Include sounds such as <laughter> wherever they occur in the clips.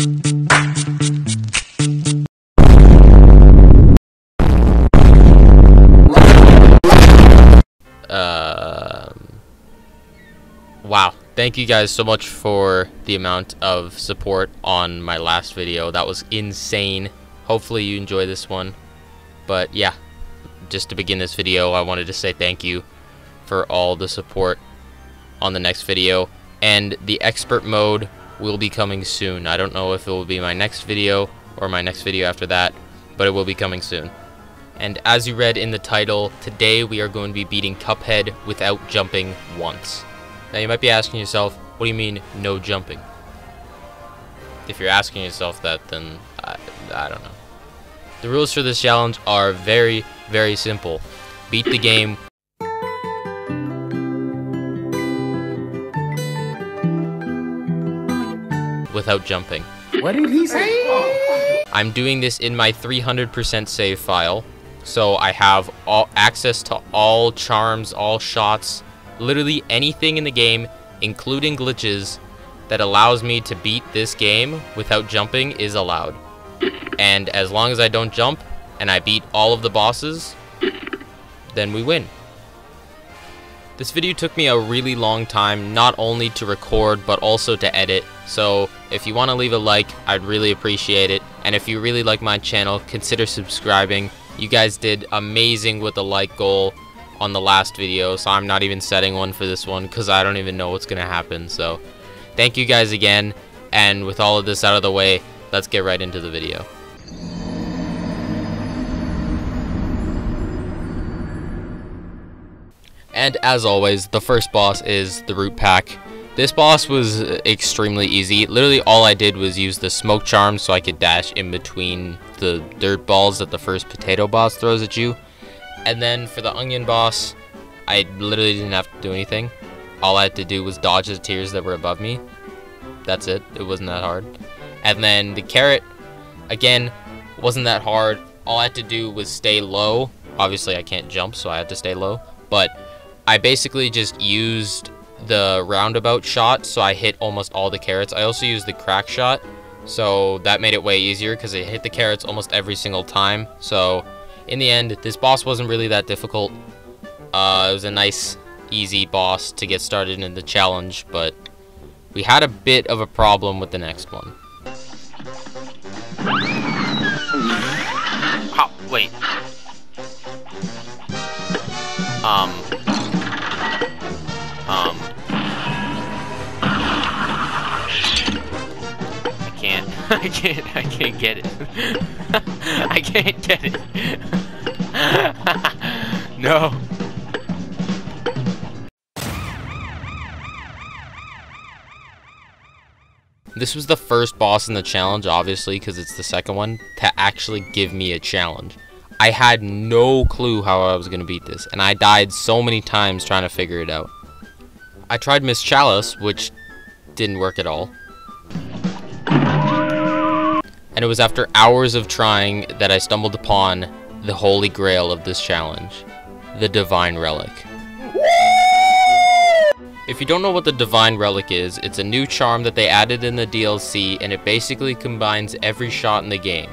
Um, wow. Thank you guys so much for the amount of support on my last video. That was insane. Hopefully you enjoy this one. But yeah, just to begin this video, I wanted to say thank you for all the support on the next video. And the expert mode will be coming soon. I don't know if it will be my next video or my next video after that, but it will be coming soon. And as you read in the title, today we are going to be beating Cuphead without jumping once. Now you might be asking yourself, what do you mean, no jumping? If you're asking yourself that, then I, I don't know. The rules for this challenge are very, very simple. Beat the game without jumping. What did he say? I'm doing this in my 300% save file, so I have all access to all charms, all shots, literally anything in the game, including glitches, that allows me to beat this game without jumping is allowed. And as long as I don't jump, and I beat all of the bosses, then we win. This video took me a really long time, not only to record, but also to edit, so if you want to leave a like, I'd really appreciate it, and if you really like my channel, consider subscribing. You guys did amazing with the like goal on the last video, so I'm not even setting one for this one, because I don't even know what's going to happen, so thank you guys again, and with all of this out of the way, let's get right into the video. And as always, the first boss is the Root Pack. This boss was extremely easy. Literally all I did was use the smoke charm so I could dash in between the dirt balls that the first potato boss throws at you. And then for the onion boss, I literally didn't have to do anything. All I had to do was dodge the tears that were above me. That's it. It wasn't that hard. And then the carrot, again, wasn't that hard. All I had to do was stay low. Obviously I can't jump, so I had to stay low. But I basically just used the roundabout shot, so I hit almost all the carrots. I also used the crack shot, so that made it way easier because it hit the carrots almost every single time. So in the end, this boss wasn't really that difficult. Uh, it was a nice, easy boss to get started in the challenge, but we had a bit of a problem with the next one. Oh, wait. Um. Um. <laughs> I can't. I can't get it. <laughs> I can't get it. <laughs> no. This was the first boss in the challenge, obviously, because it's the second one, to actually give me a challenge. I had no clue how I was going to beat this, and I died so many times trying to figure it out. I tried Miss Chalice, which didn't work at all. And it was after hours of trying that I stumbled upon the holy grail of this challenge, the Divine Relic. If you don't know what the Divine Relic is, it's a new charm that they added in the DLC and it basically combines every shot in the game,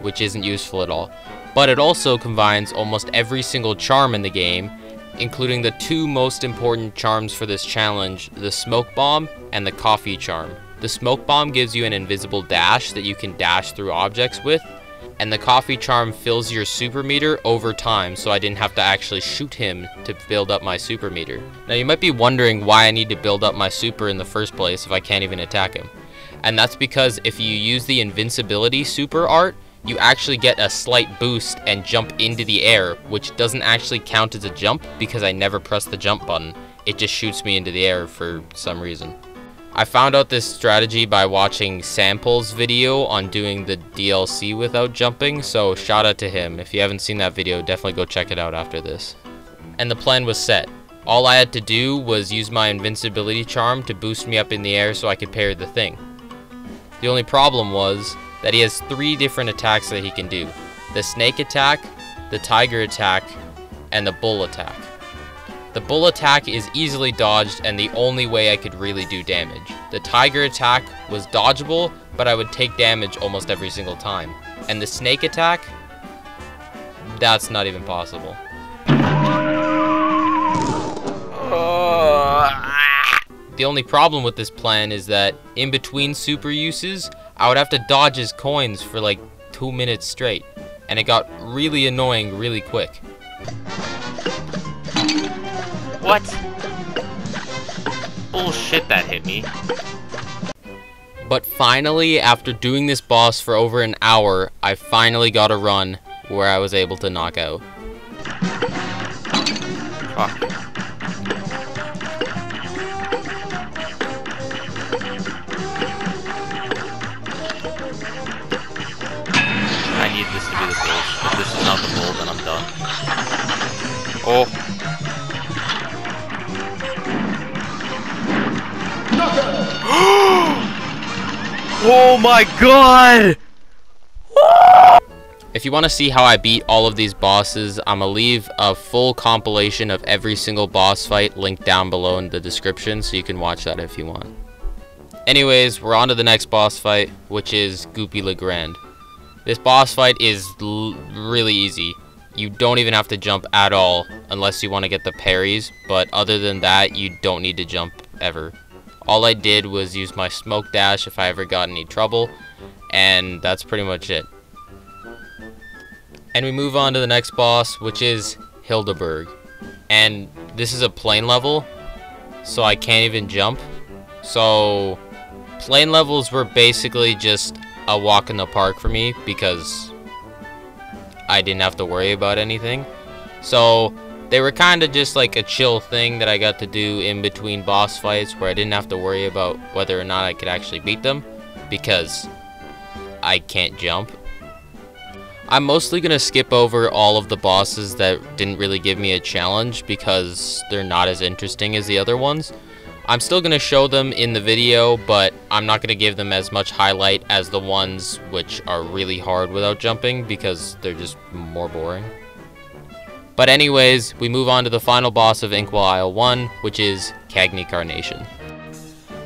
which isn't useful at all. But it also combines almost every single charm in the game, including the two most important charms for this challenge, the Smoke Bomb and the Coffee Charm. The Smoke Bomb gives you an invisible dash that you can dash through objects with, and the Coffee Charm fills your super meter over time, so I didn't have to actually shoot him to build up my super meter. Now you might be wondering why I need to build up my super in the first place if I can't even attack him. And that's because if you use the invincibility super art, you actually get a slight boost and jump into the air, which doesn't actually count as a jump because I never press the jump button. It just shoots me into the air for some reason. I found out this strategy by watching Sample's video on doing the DLC without jumping, so shout out to him. If you haven't seen that video, definitely go check it out after this. And the plan was set. All I had to do was use my invincibility charm to boost me up in the air so I could parry the thing. The only problem was that he has three different attacks that he can do. The snake attack, the tiger attack, and the bull attack. The bull attack is easily dodged and the only way I could really do damage. The tiger attack was dodgeable, but I would take damage almost every single time. And the snake attack, that's not even possible. The only problem with this plan is that in between super uses, I would have to dodge his coins for like two minutes straight. And it got really annoying really quick. What? Bullshit that hit me. But finally, after doing this boss for over an hour, I finally got a run where I was able to knock out. Fuck. I need this to be the bull. If this is not the bull, then I'm done. Oh. Oh my god! If you want to see how I beat all of these bosses, I'm going to leave a full compilation of every single boss fight linked down below in the description, so you can watch that if you want. Anyways, we're on to the next boss fight, which is Goopy Le Grande. This boss fight is really easy. You don't even have to jump at all, unless you want to get the parries, but other than that, you don't need to jump ever. All I did was use my smoke dash if I ever got any trouble, and that's pretty much it. And we move on to the next boss, which is Hilda Berg. And this is a plane level, so I can't even jump. So, plane levels were basically just a walk in the park for me because I didn't have to worry about anything. So, they were kind of just like a chill thing that I got to do in between boss fights where I didn't have to worry about whether or not I could actually beat them because I can't jump. I'm mostly going to skip over all of the bosses that didn't really give me a challenge because they're not as interesting as the other ones. I'm still going to show them in the video, but I'm not going to give them as much highlight as the ones which are really hard without jumping because they're just more boring. But anyways, we move on to the final boss of Inkwell Isle 1, which is Cagney Carnation.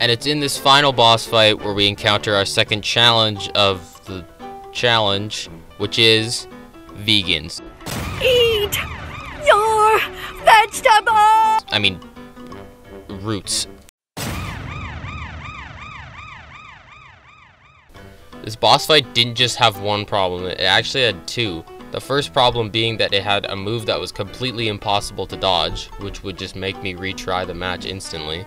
And it's in this final boss fight where we encounter our second challenge of the challenge, which is vegans. Eat your vegetables! I mean, roots. This boss fight didn't just have one problem, it actually had two. The first problem being that it had a move that was completely impossible to dodge, which would just make me retry the match instantly.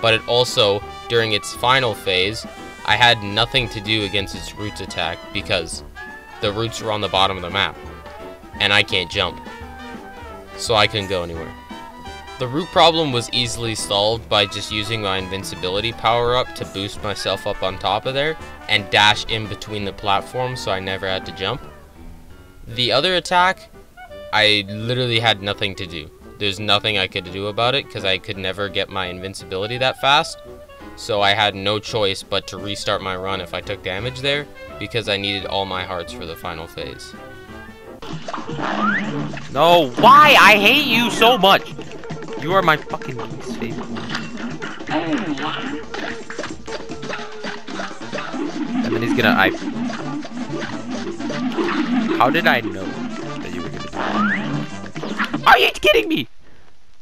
But it also, during its final phase, I had nothing to do against its roots attack because the roots were on the bottom of the map, and I can't jump. So I couldn't go anywhere. The root problem was easily solved by just using my invincibility power up to boost myself up on top of there and dash in between the platforms so I never had to jump. The other attack, I literally had nothing to do. There's nothing I could do about it because I could never get my invincibility that fast. So I had no choice but to restart my run if I took damage there because I needed all my hearts for the final phase. No, why? I hate you so much. You are my fucking least favorite. And then he's gonna. I. How did I know that you were gonna do that? Are you kidding me,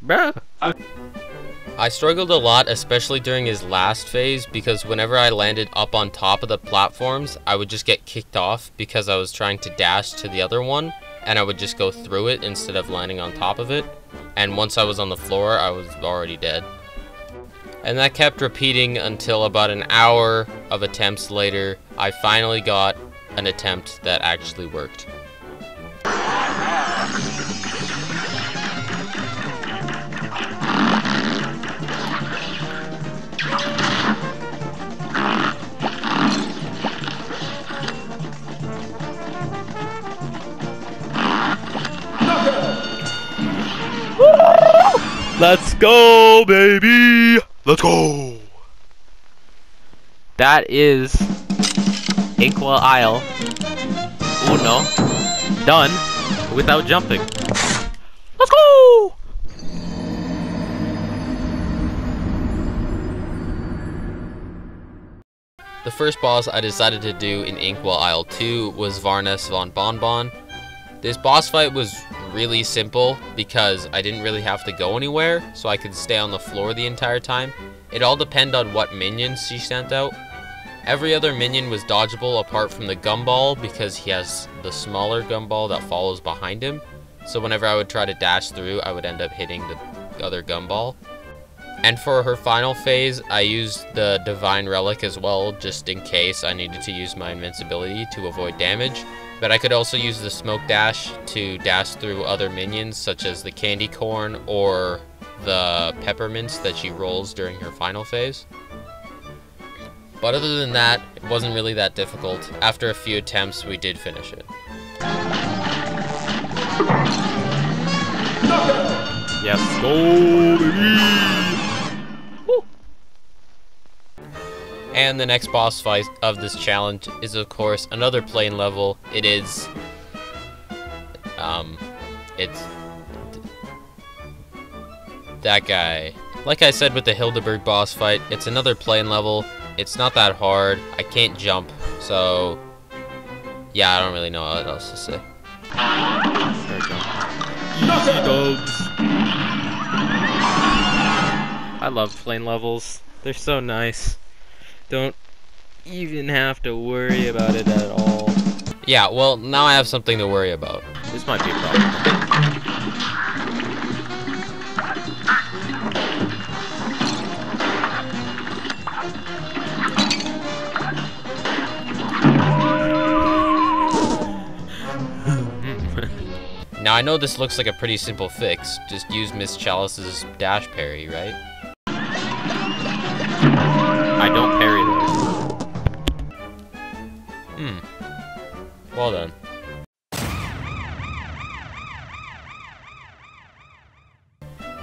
bruh? I struggled a lot, especially during his last phase, because whenever I landed up on top of the platforms, I would just get kicked off because I was trying to dash to the other one, and I would just go through it instead of landing on top of it. And once I was on the floor, I was already dead. And that kept repeating until about an hour of attempts later, I finally got an attempt that actually worked. Let's go, baby! Let's go! That is Inkwell Isle. uno done without jumping. Let's go! The first boss I decided to do in Inkwell Isle 2 was Baroness Von Bon Bon. This boss fight was really simple because I didn't really have to go anywhere, so I could stay on the floor the entire time. It all depended on what minions she sent out, Every other minion was dodgeable apart from the gumball because he has the smaller gumball that follows behind him. So whenever I would try to dash through, I would end up hitting the other gumball. And for her final phase, I used the Divine Relic as well, just in case I needed to use my invincibility to avoid damage. But I could also use the Smoke Dash to dash through other minions, such as the Candy Corn or the Peppermints that she rolls during her final phase. But other than that, it wasn't really that difficult. After a few attempts, we did finish it. Yes, go, baby! And the next boss fight of this challenge is, of course, another plane level. It is, um, it's that guy. Like I said with the Hilda Berg boss fight, it's another plane level. It's not that hard. I can't jump, so yeah, I don't really know what else to say. There we go. Easy dubs. I love plane levels. They're so nice. Don't even have to worry about it at all. Yeah, well, now I have something to worry about. This might be a problem. Now I know this looks like a pretty simple fix. Just use Miss Chalice's dash parry, right? I don't parry those. Hmm. Well done.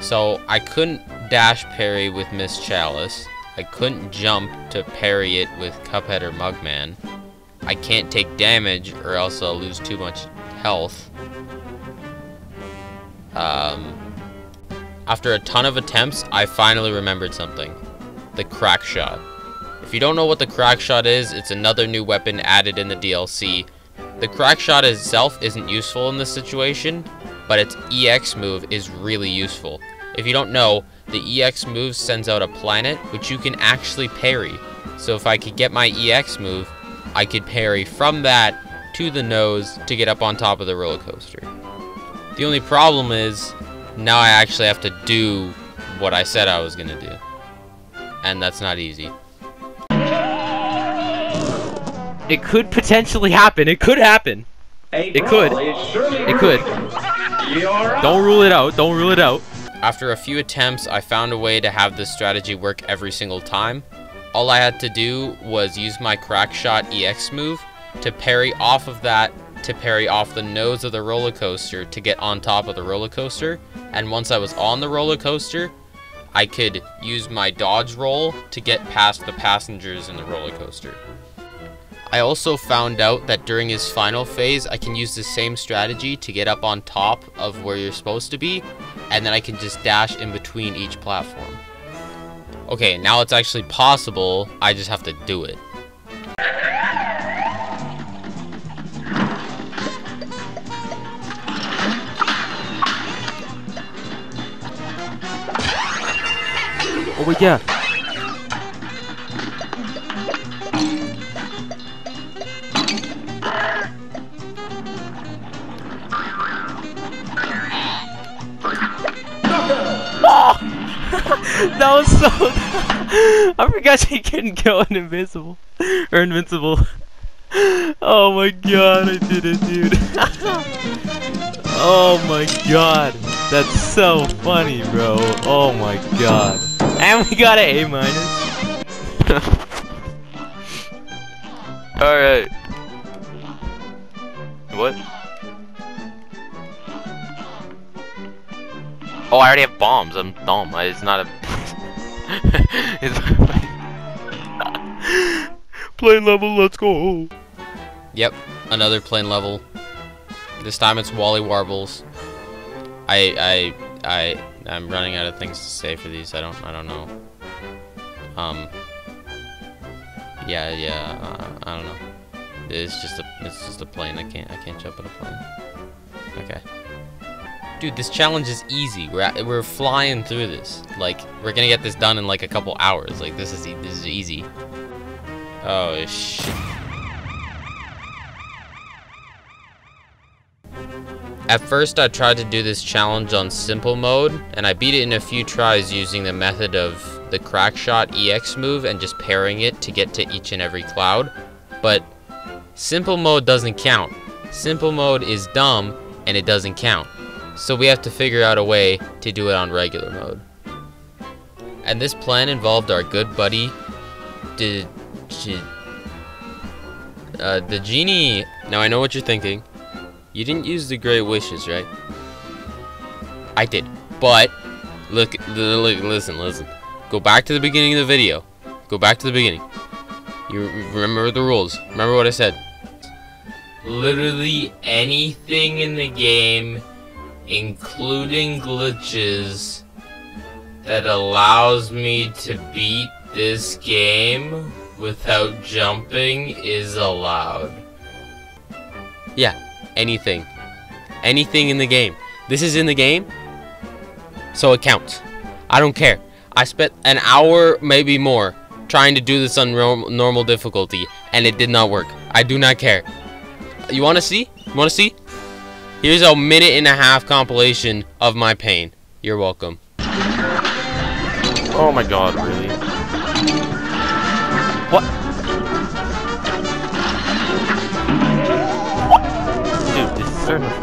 So I couldn't dash parry with Miss Chalice. I couldn't jump to parry it with Cuphead or Mugman. I can't take damage or else I'll lose too much health. Um, after a ton of attempts, I finally remembered something. The crack shot. If you don't know what the crack shot is, it's another new weapon added in the DLC. The crack shot itself isn't useful in this situation, but its EX move is really useful. If you don't know, the EX move sends out a planet, which you can actually parry. So if I could get my EX move, I could parry from that to the nose to get up on top of the roller coaster. The only problem is, now I actually have to do what I said I was gonna do. And that's not easy. It could potentially happen. It could happen. It could. It could. Don't rule it out. Don't rule it out. After a few attempts, I found a way to have this strategy work every single time. All I had to do was use my crack shot EX move to parry off of that to parry off the nose of the roller coaster to get on top of the roller coaster. And once I was on the roller coaster, I could use my dodge roll to get past the passengers in the roller coaster. I also found out that during his final phase, I can use the same strategy to get up on top of where you're supposed to be, and then I can just dash in between each platform. Okay, now it's actually possible, I just have to do it. Oh wait, yeah. <laughs> that was so. <laughs> I forgot she couldn't kill an invisible or invincible. <laughs> Oh my god, I did it, dude. oh my god, that's so funny, bro. Oh my god, <laughs> and we got an A minus. <laughs> All right. What? Oh, I already have bombs. I'm dumb. I- It's not a. <laughs> it's Plane level. Let's go. Yep, another plane level. This time it's Wally Warbles. I I I I'm running out of things to say for these. I don't I don't know. Um Yeah, yeah. Uh, I don't know. It's just a it's just a plane. I can't I can't jump in a plane. Okay. Dude, this challenge is easy. We're at, we're flying through this. Like we're gonna get this done in like a couple hours. Like this is e- this is easy. Oh shit. At first, I tried to do this challenge on simple mode, and I beat it in a few tries using the method of the Crackshot EX move and just pairing it to get to each and every cloud. But simple mode doesn't count. Simple mode is dumb, and it doesn't count. So we have to figure out a way to do it on regular mode. And this plan involved our good buddy, the, uh, the genie. Now I know what you're thinking. You didn't use the great wishes, right? I did, but look, look, listen, listen. Go back to the beginning of the video. Go back to the beginning. You remember the rules. Remember what I said. Literally anything in the game, including glitches, that allows me to beat this game without jumping is allowed. Yeah, anything. Anything in the game. This is in the game, so it counts. I don't care. I spent an hour, maybe more, trying to do this on normal difficulty, and it did not work. I do not care. You want to see? You want to see? Here's a minute and a half compilation of my pain. You're welcome. Oh my god, really? What? Dude,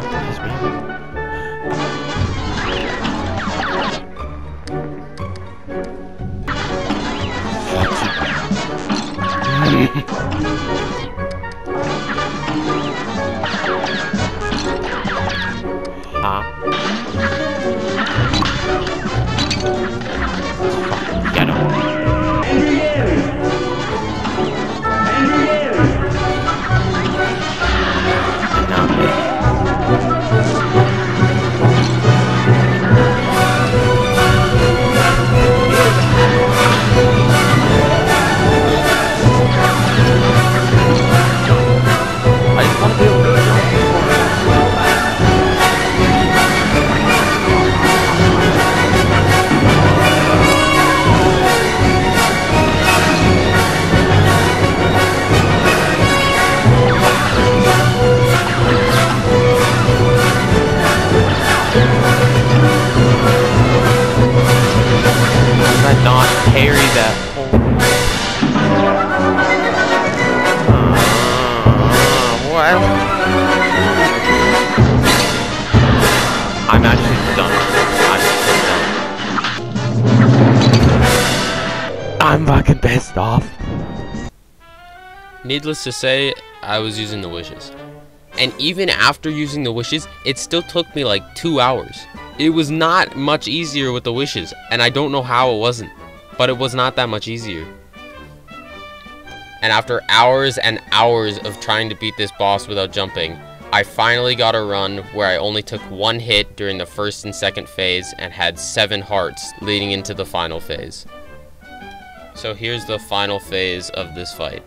I'm fucking pissed off. Needless to say, I was using the wishes. And even after using the wishes, it still took me like two hours. It was not much easier with the wishes, and I don't know how it wasn't, but it was not that much easier. And after hours and hours of trying to beat this boss without jumping, I finally got a run where I only took one hit during the first and second phase and had seven hearts leading into the final phase. So here's the final phase of this fight.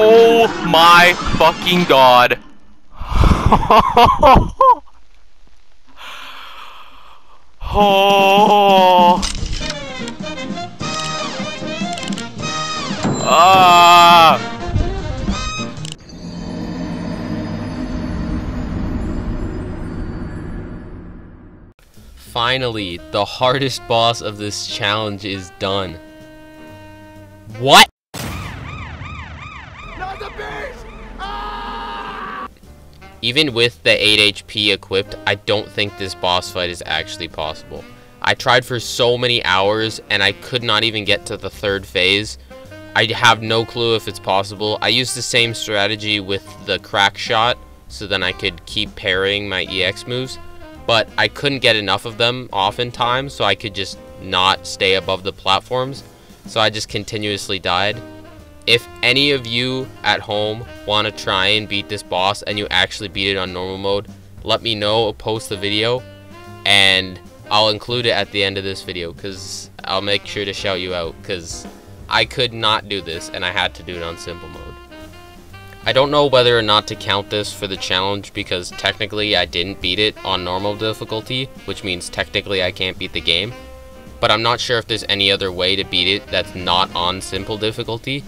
Oh my fucking god. oh. <laughs> Ah. Finally, the hardest boss of this challenge is done. What? Even with the 8 HP equipped, I don't think this boss fight is actually possible. I tried for so many hours and I could not even get to the third phase. I have no clue if it's possible. I used the same strategy with the crack shot so then I could keep parrying my EX moves, but I couldn't get enough of them oftentimes so I could just not stay above the platforms. So I just continuously died. If any of you at home want to try and beat this boss and you actually beat it on normal mode, let me know, post the video, and I'll include it at the end of this video because I'll make sure to shout you out because I could not do this and I had to do it on simple mode. I don't know whether or not to count this for the challenge because technically I didn't beat it on normal difficulty, which means technically I can't beat the game. But I'm not sure if there's any other way to beat it that's not on simple difficulty.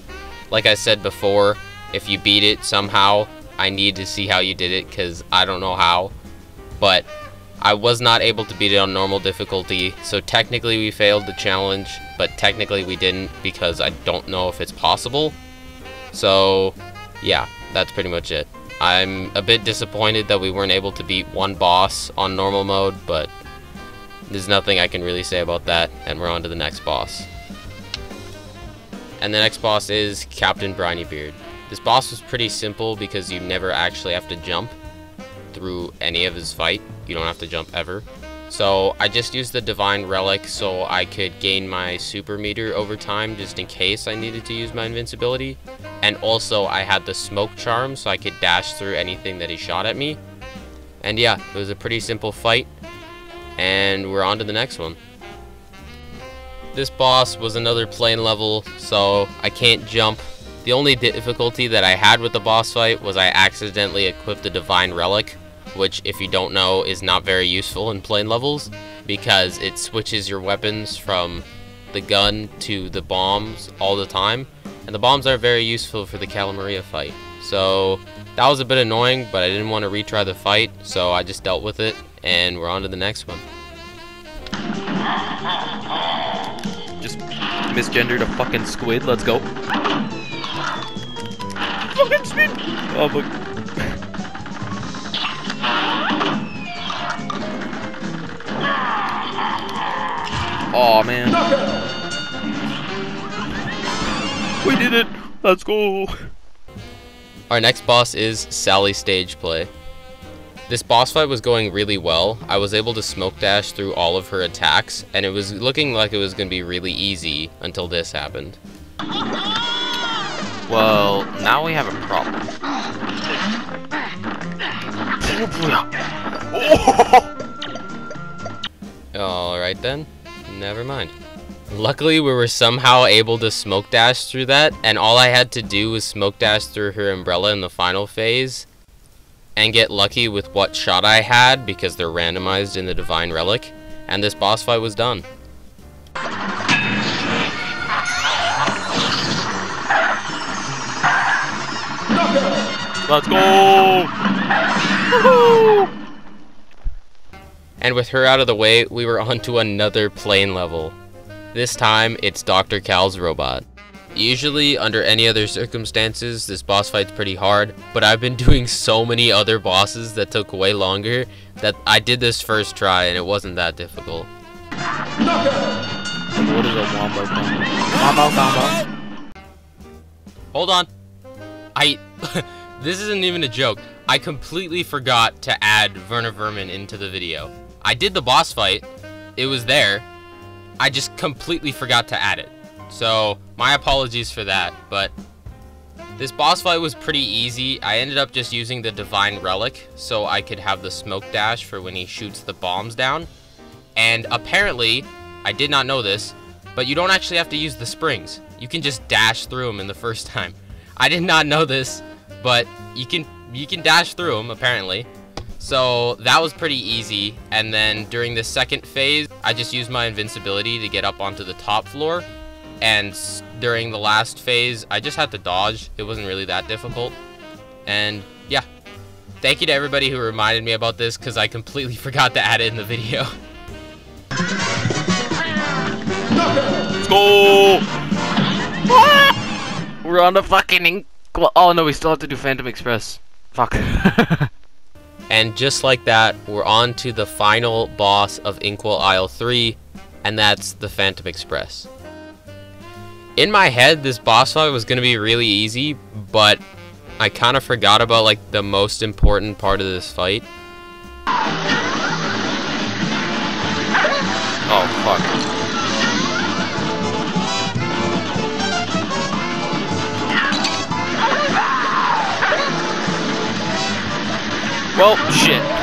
Like I said before, if you beat it somehow, I need to see how you did it because I don't know how. But I was not able to beat it on normal difficulty, so technically we failed the challenge, but technically we didn't because I don't know if it's possible. So, yeah, that's pretty much it. I'm a bit disappointed that we weren't able to beat one boss on normal mode, but there's nothing I can really say about that, and we're on to the next boss. And the next boss is Captain Brinybeard. This boss was pretty simple because you never actually have to jump through any of his fight. You don't have to jump ever. So I just used the Divine Relic so I could gain my super meter over time just in case I needed to use my invincibility. And also I had the Smoke Charm so I could dash through anything that he shot at me. And yeah, it was a pretty simple fight. And we're on to the next one. This boss was another plane level, so I can't jump. The only difficulty that I had with the boss fight was I accidentally equipped the Divine Relic, which if you don't know is not very useful in plane levels because it switches your weapons from the gun to the bombs all the time and the bombs are very useful for the Calamaria fight so that was a bit annoying but I didn't want to retry the fight so I just dealt with it and we're on to the next one misgendered a fucking squid. Let's go. Fucking squid! Oh. Oh man. We did it! Let's go! Our next boss is Sally Stage Play. This boss fight was going really well. I was able to smoke dash through all of her attacks, and it was looking like it was going to be really easy until this happened. Well, now we have a problem. <laughs> Alright then, never mind. Luckily, we were somehow able to smoke dash through that, and all I had to do was smoke dash through her umbrella in the final phase, and get lucky with what shot I had because they're randomized in the Divine Relic, and this boss fight was done. Let's go! <laughs> And with her out of the way, we were on to another plane level. This time, it's Dr. Kahl's robot. Usually, under any other circumstances, this boss fight's pretty hard, but I've been <laughs> doing so many other bosses that took way longer that I did this first try and it wasn't that difficult. What is a wombo combo? Wombo combo? Hold on. I... <laughs> this isn't even a joke. I completely forgot to add Werner Werman into the video. I did the boss fight. It was there. I just completely forgot to add it. So, my apologies for that, but this boss fight was pretty easy. I ended up just using the Divine Relic so I could have the smoke dash for when he shoots the bombs down. And apparently, I did not know this, but you don't actually have to use the springs. You can just dash through them in the first <laughs> time. I did not know this, but you can you can dash through them apparently. So that was pretty easy. And then during the second phase, I just used my invincibility to get up onto the top floor. And during the last phase, I just had to dodge. It wasn't really that difficult. And yeah, thank you to everybody who reminded me about this because I completely <laughs> forgot to add it in the video. <laughs> Let's go! We're on the fucking. Inc- oh no, we still have to do Phantom Express. Fuck. <laughs> And just like that, we're on to the final boss of Inkwell Isle 3, and that's the Phantom Express. In my head, this boss fight was going to be really easy, but I kind of forgot about like the most important part of this fight. Oh, fuck. Well, shit.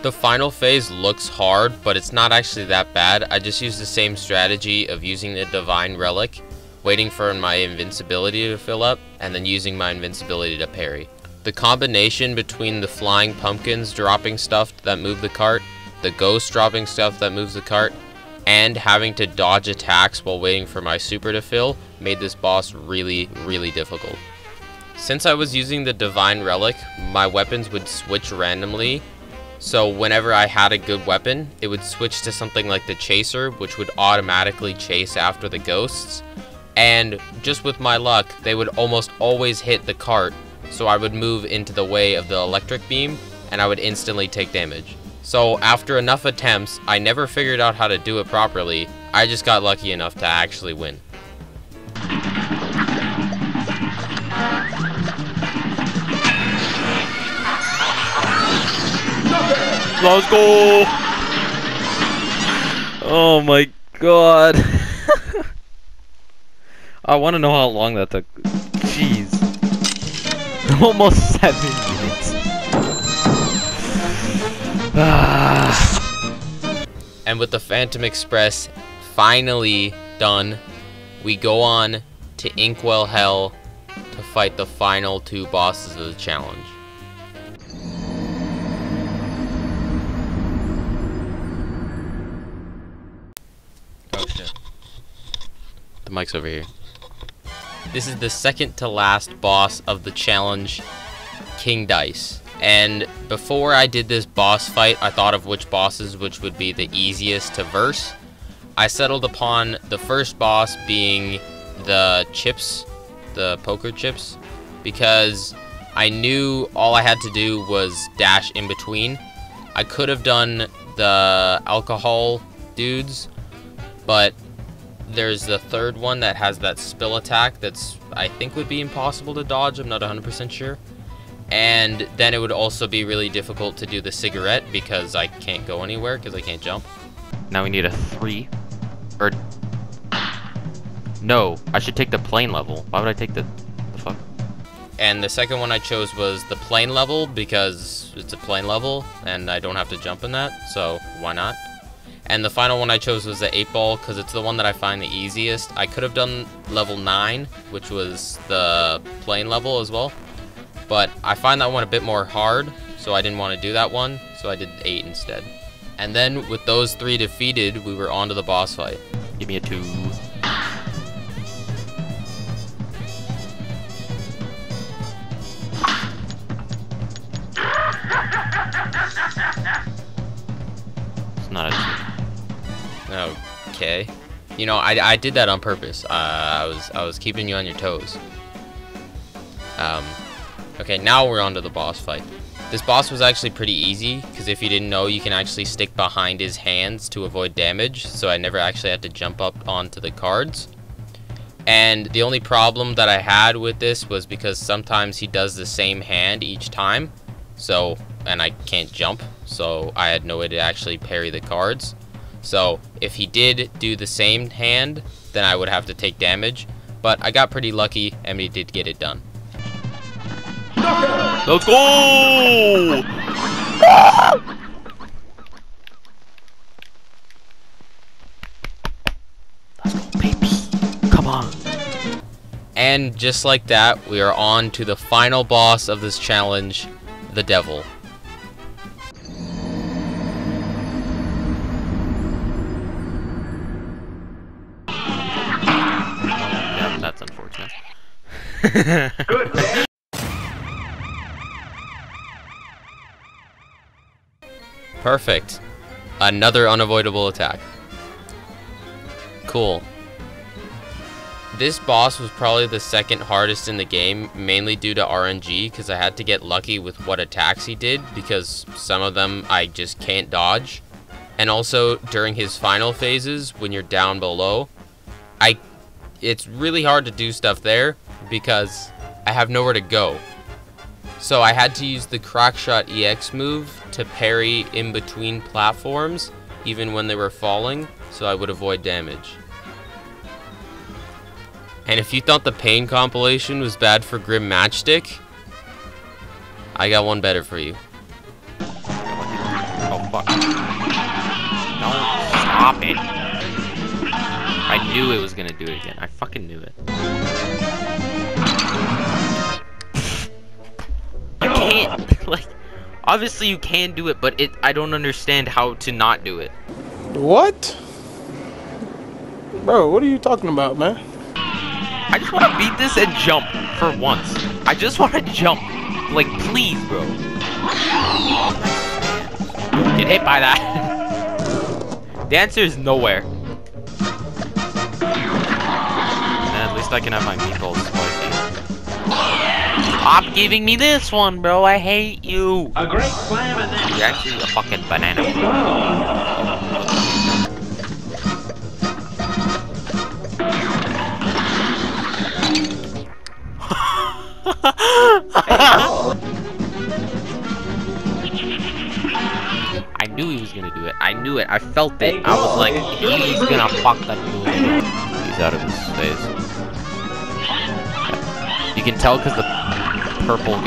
The final phase looks hard, but it's not actually that bad. I just used the same strategy of using the Divine Relic, waiting for my invincibility to fill up, and then using my invincibility to parry. The combination between the flying pumpkins dropping stuff that move the cart, the ghost dropping stuff that moves the cart, and having to dodge attacks while waiting for my super to fill made this boss really, really difficult. Since I was using the Divine Relic, my weapons would switch randomly so whenever I had a good weapon, it would switch to something like the Chaser, which would automatically chase after the ghosts. And just with my luck, they would almost always hit the cart, so I would move into the way of the electric beam, and I would instantly take damage. So after enough attempts, I never figured out how to do it properly, I just got lucky enough to actually win. Let's go! Oh my god. <laughs> I want to know how long that took. Jeez. <laughs> Almost seven minutes. Ah. <sighs> And with the Phantom Express finally done, we go on to Inkwell Hell to fight the final two bosses of the challenge. The mic's over here. This is the second to last boss of the challenge, King Dice. And before I did this boss fight, I thought of which bosses which would be the easiest to verse. I settled upon the first boss being the chips, the poker chips, because I knew all I had to do was dash in between. I could have done the alcohol dudes, but there's the third one that has that spill attack that's I think would be impossible to dodge. I'm not 100% sure. And then it would also be really difficult to do the cigarette because I can't go anywhere because I can't jump. Now we need a three. Or. No, I should take the plane level. Why would I take the. The fuck? And the second one I chose was the plane level because it's a plane level and I don't have to jump in that, so why not? And the final one I chose was the 8 ball because it's the one that I find the easiest. I could have done level 9, which was the plane level as well. But I find that one a bit more hard, so I didn't want to do that one, so I did 8 instead. And then with those three defeated, we were on to the boss fight. Give me a 2. Okay. You know, I, I did that on purpose. Uh, I was I was keeping you on your toes. Um, okay, now we're on to the boss fight. This boss was actually pretty easy, because if you didn't know, you can actually stick behind his hands to avoid damage, so I never actually had to jump up onto the cards. And the only problem that I had with this was because sometimes he does the same hand each time, so, and I can't jump, so I had no way to actually parry the cards. So, if he did do the same hand, then I would have to take damage, but I got pretty lucky, and he did get it done. Let's go! Let's go, baby. Come on. And just like that, we are on to the final boss of this challenge, the Devil. Perfect. Another unavoidable attack. Cool. This boss was probably the second hardest in the game, mainly due to RNG, because I had to get lucky with what attacks he did, because some of them I just can't dodge. And also, during his final phases, when you're down below, I, it's really hard to do stuff there, because I have nowhere to go. So I had to use the Crackshot EX move to parry in between platforms, even when they were falling, so I would avoid damage. And if you thought the Pain compilation was bad for Grim Matchstick, I got one better for you. Oh fuck. No, stop it. I knew it was gonna do it again. I fucking knew it. You can't, <laughs> like, obviously you can do it, but it, I don't understand how to not do it. What? Bro, what are you talking about, man? I just want to beat this and jump for once. I just want to jump. Like, please, bro. Get hit by that. <laughs> the answer is nowhere. And at least I can have my meatballs giving me this one, bro. I hate you. A great slam and then You're actually a fucking banana. <laughs> I knew he was gonna do it. I knew it. I felt it. I was like, he's gonna fuck that dude. He's out of his phase. You can tell because the purple,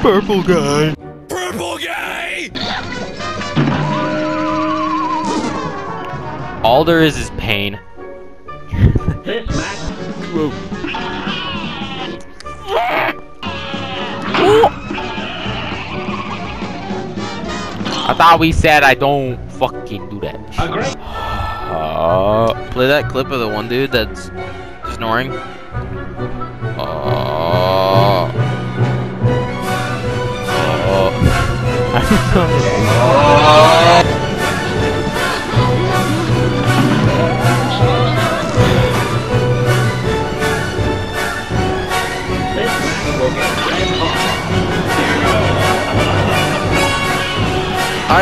purple guy. Purple guy. All there is is pain. this <laughs> match I thought we said I don't fucking do that. a great Uh, play that clip of the one dude that's snoring. Uh, I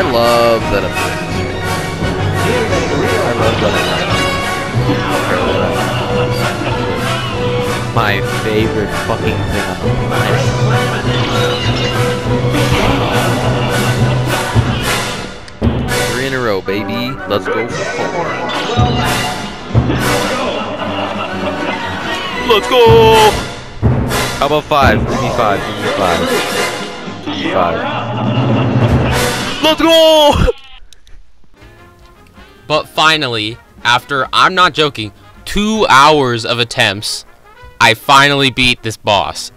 love that I'm a real I love that I'm My favorite fucking thing on the planet. In a row, baby. Let's go. Let's go! How about five? Give me five. Give me five. Give me five. Let's go! But finally, after, I'm not joking, two hours of attempts, I finally beat this boss.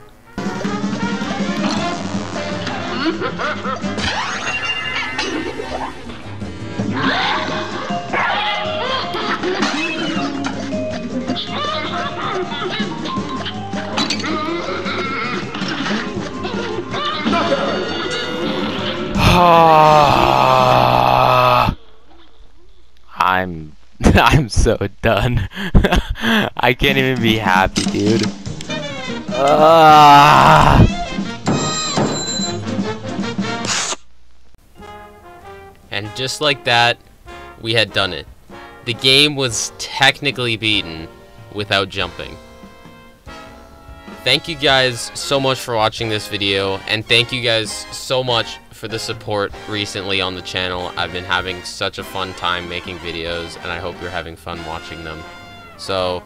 <sighs> I'm <laughs> I'm so done. <laughs> I can't even be happy, dude. Ah. Just like that, we had done it. The game was technically beaten without jumping. Thank you guys so much for watching this video, and thank you guys so much for the support recently on the channel. I've been having such a fun time making videos, and I hope you're having fun watching them. So,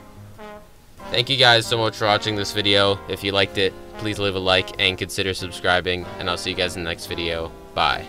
thank you guys so much for watching this video. If you liked it, please leave a like and consider subscribing, and I'll see you guys in the next video. Bye.